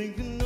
Thinking